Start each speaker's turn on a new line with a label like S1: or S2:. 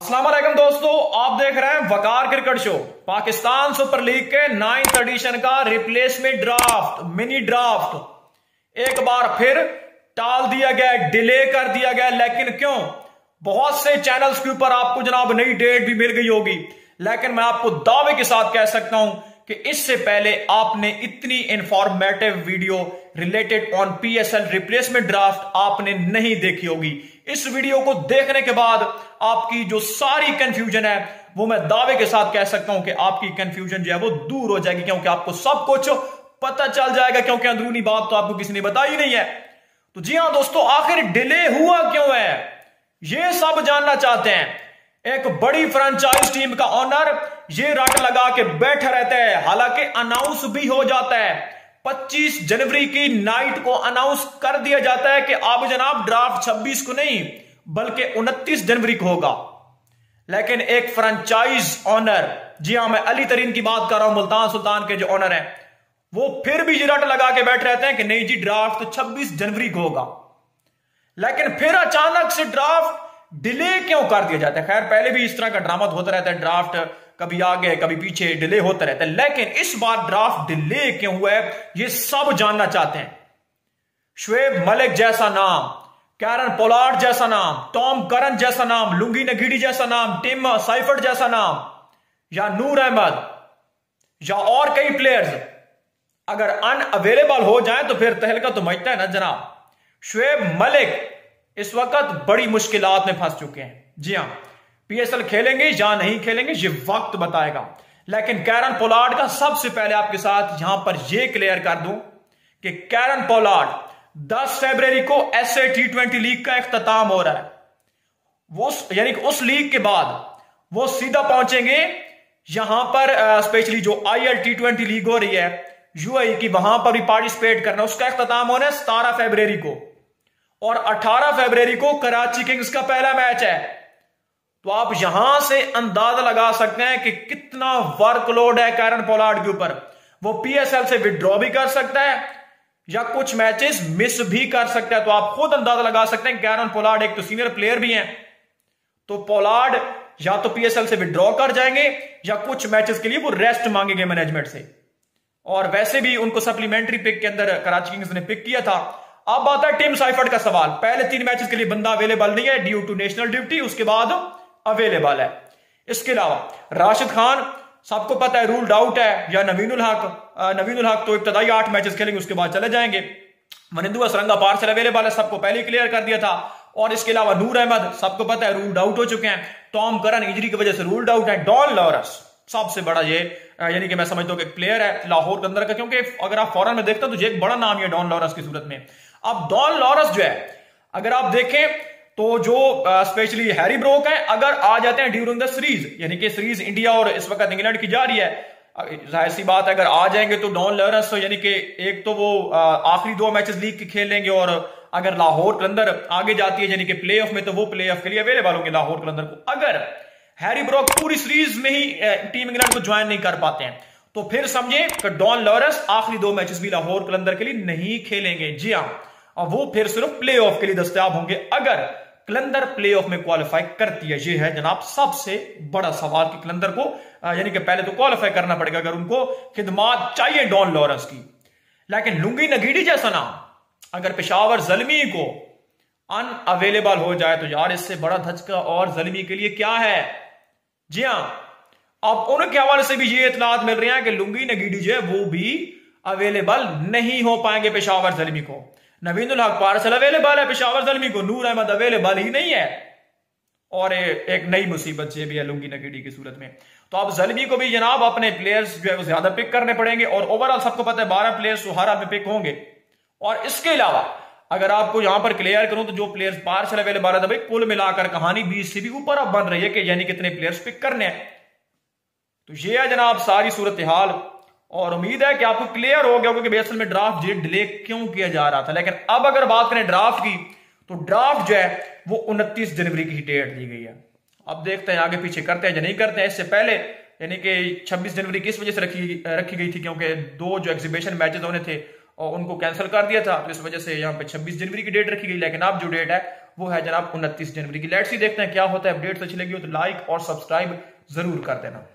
S1: असलम दोस्तों, आप देख रहे हैं Waqar cricket show. Pakistan super league के नाइन्थ एडिशन का रिप्लेसमेंट ड्राफ्ट, मिनी ड्राफ्ट। एक बार फिर टाल दिया गया, डिले कर दिया गया, लेकिन क्यों? बहुत से चैनल्स के ऊपर आपको जनाब नई डेट भी मिल गई होगी। लेकिन मैं आपको दावे के साथ कह सकता हूँ कि इससे पहले आपने इतनी informative video related on PSL replacement draft आपने नहीं देखी होगी। इस वीडियो को देखने के बाद आपकी जो सारी कंफ्यूजन है, वो मैं दावे के साथ कह सकता हूँ कि आपकी कंफ्यूजन जो है वो दूर हो जाएगी, क्योंकि आपको सब कुछ पता चल जाएगा, क्योंकि अंदरूनी बात तो आपको किसी ने बताई नहीं है। तो जी हाँ दोस्तों, आखिर डिले हुआ क्यों है? ये सब जानना चाहते हैं। एक बड़ी फ्रेंचाइज टीम का ऑनर ये रट लगा के बैठा रहता है, हालाँकि अनाउंस भी हो जाता है। 25 जनवरी की नाइट को अनाउंस कर दिया जाता है कि अब जनाब ड्राफ्ट 26 को नहीं, बल्कि 29 जनवरी को होगा। लेकिन एक फ्रेंचाइज ऑनर जी हाँ, मैं अली तरीन की बात कर रहा हूँ, मुल्तान सुल्तान के जो ऑनर है, वो फिर भी जिराट लगा के बैठ रहते हैं कि नहीं जी ड्राफ्ट 26 जनवरी को होगा। लेकिन फिर अचानक से ड्राफ्ट डिले क्यों कर दिया जाता है? खैर, पहले भी इस तरह का ड्रामा होता रहता है ड्राफ्ट कभी आगे, कभी पीछे, डिले होता रहता है। लेकिन इस बार ड्राफ्ट डिले क्यों हुआ है, ये सब जानना चाहते हैं। शुएब मलिक जैसा नाम, कैरन पोलार्ड जैसा नाम, टॉम करन जैसा नाम, लुंगी नगीडी जैसा नाम, टिम साइफर्ड जैसा नाम, या नूर अहमद, या और कई प्लेयर्स अगर अनअवेलेबल हो जाए तो फिर तहलका तो मचता है ना, जनाब। शुएब मलिक इस वक्त बड़ी मुश्किल में फंस चुके हैं। जी हाँ पीएसएल खेलेंगे या नहीं खेलेंगे, ये वक्त बताएगा। लेकिन कैरन पोलार्ड का सबसे पहले आपके साथ यहाँ पर यह क्लियर कर दूँ कि कैरन पोलार्ड 10 फरवरी को S A T twenty league का अख्ताम हो रहा है। वो यानी उस लीग के बाद वो सीधा पहुँचेंगे यहाँ पर स्पेशली जो I L T twenty league हो रही है यूआई की, वहाँ पर भी पार्टिसिपेट करना उसका अख्ताम होना है सतारह फरवरी को। और 18 फरवरी को कराची किंग्स का पहला मैच है। तो आप यहाँ से अंदाज़ा लगा सकते हैं कि कितना वर्कलोड है कैरन पोलार्ड के ऊपर। वो पीएसएल से विड्रॉ भी कर सकता है, या कुछ मैचेस मिस भी कर सकता है। तो आप खुद अंदाज़ा लगा सकते हैं कैरन पोलार्ड एक तो सीनियर प्लेयर भी हैं। तो पोलार्ड या तो पीएसएल से विड्रॉ कर जाएँगे, या कुछ मैचेस के लिए वो रेस्ट मांगेंगे मैनेजमेंट से। और वैसे भी उनको सप्लीमेंट्री पिक के अंदर कराची किंग्स ने पिक किया था। अब आता है टीम साइफर्ट का सवाल। पहले तीन मैचेस के लिए बंदा अवेलेबल नहीं है ड्यू टू नेशनल ड्यूटी उसके बाद अवेलेबल है। इसके अलावा, राशिद खान, सबको पता है रूल्ड आउट है, या नवीनुल हक नवीनुल हक तो इब्तदाई आठ मैचेस खेलेंगे, उसके बाद चले जाएँगे। मनिंदु असरंगा पार्सल अवेलेबल है, सबको पहले क्लियर कर दिया था। और इसके अलावा नूर अहमद, सबको पता है रूल्ड आउट हो चुके हैं। टॉम करन, इंजरी की वजह से रूल्ड आउट है। डॉन लॉरस, सबसे बड़ा ये यानी कि मैं समझता हूँ कि प्लेयर है, लाहौर के अंदर का, क्योंकि अगर आप फॉरन में देखते हो तो ये एक बड़ा नाम है डॉन लॉरस की सूरत में। अब डॉन लॉरस जो है, अगर आप देखें तो जो स्पेशली हैरी ब्रोक है, अगर आ जाते हैं ड्यूरिंग द सीरीज़ यानी कि सीरीज़ इंडिया और इस वक्त इंग्लैंड की जा रही है ज़ाहिर सी बात है, अगर आ जाएँगे तो डॉन लॉरस यानी कि एक तो वो आखिरी दो मैचेस लीग के खेल लेंगे और अगर लाहौर कलंदर आगे जाती है, यानी कि प्ले में तो वो प्ले के लिए अवेलेबल होंगे लाहौर कलंदर को। अगर हैरी ब्रॉक पूरी सीरीज़ में ही टीम इंग्लैंड को ज्वाइन नहीं कर पाते हैं तो फिर समझे कि डॉन लॉरस आखिरी दो मैचेस भी लाहौर कलंदर के लिए नहीं खेलेंगे। जी हाँ वो फिर सिर्फ़ प्ले के लिए दस्तियाब होंगे। अगर कलंदर प्लेऑफ में क्वालिफाई करती है ये है जनाब सबसे बड़ा सवाल कि कलंदर को यानी कि पहले तो क्वालिफाई करना पड़ेगा अगर उनको, खिदमात चाहिए डॉन लॉरेंस की। लेकिन लुंगी नगीडी जैसा नाम, अगर पेशावर जलमी को अनअवेलेबल हो जाए तो यार इससे बड़ा धचका और जलमी के लिए क्या है? जी हाँ अब उनके हवाले से भी ये इतलात मिल रही है कि लुंगी नगीडी जो है वो भी अवेलेबल नहीं हो पाएँगे पेशावर जलमी को। नवीन हक पार्सल अवेलेबल है पिशावर जलमी को नूर अहमद अवेलेबल ही नहीं है। और ए, एक नई मुसीबत ये भी है लुंगी नगीडी की सूरत में। तो आप जलमी को भी जनाब अपने प्लेयर्स जो है वो ज़्यादा पिक करने पड़ेंगे और ओवरऑल सबको पता है बारह प्लेयर्स तो हर में पिक होंगे। और इसके अलावा अगर आपको यहाँ पर क्लियर करूँ तो जो प्लेयर्स पार्सल अवेलेबल है तो भाई कुल मिलाकर कहानी बीस से भी ऊपर अब बन रही है कि यानी कितने प्लेयर्स पिक करने हैं। तो ये है जनाब सारी सूरत हाल। और उम्मीद है कि आपको क्लियर हो गया क्योंकि बेसल में ड्राफ्ट जो डिले क्यों किया जा रहा था। लेकिन अब अगर बात करें ड्राफ्ट की तो ड्राफ्ट जो है, वो उनतीस जनवरी की डेट दी गई है। अब देखते हैं, आगे पीछे करते हैं या नहीं करते हैं। इससे पहले, यानी कि 26 जनवरी किस वजह से रखी रखी गई थी? क्योंकि दो जो एग्जीबिशन मैचेस होने थे, और उनको कैंसिल कर दिया था। तो इस वजह से यहाँ पे 26 जनवरी की डेट रखी गई। लेकिन अब जो डेट है, वो है जनाब उनतीस जनवरी की। लेट्स ही देखते हैं क्या होता है। अपडेट्स अच्छी लगी हो तो लाइक और सब्सक्राइब ज़रूर कर देना।